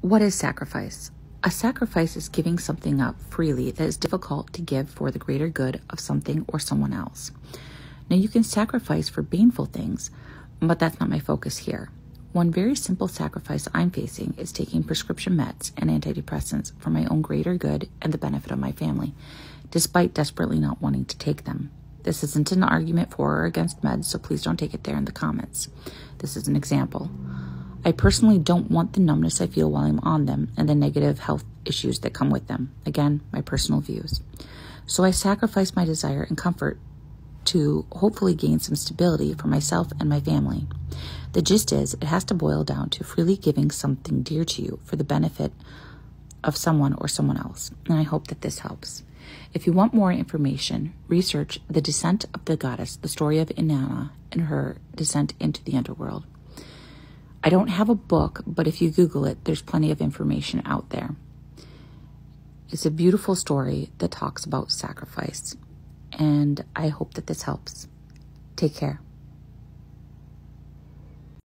What is sacrifice? A sacrifice is giving something up freely that is difficult to give for the greater good of something or someone else. Now, you can sacrifice for baneful things, but that's not my focus here. One very simple sacrifice I'm facing is taking prescription meds and antidepressants for my own greater good and the benefit of my family, despite desperately not wanting to take them. This isn't an argument for or against meds, so please don't take it there in the comments. This is an example. I personally don't want the numbness I feel while I'm on them and the negative health issues that come with them. Again, my personal views. So I sacrifice my desire and comfort to hopefully gain some stability for myself and my family. The gist is, it has to boil down to freely giving something dear to you for the benefit of someone or someone else. And I hope that this helps. If you want more information, research The Descent of the Goddess, the story of Inanna and her descent into the underworld. I don't have a book, but if you Google it, there's plenty of information out there. It's a beautiful story that talks about sacrifice, and I hope that this helps. Take care.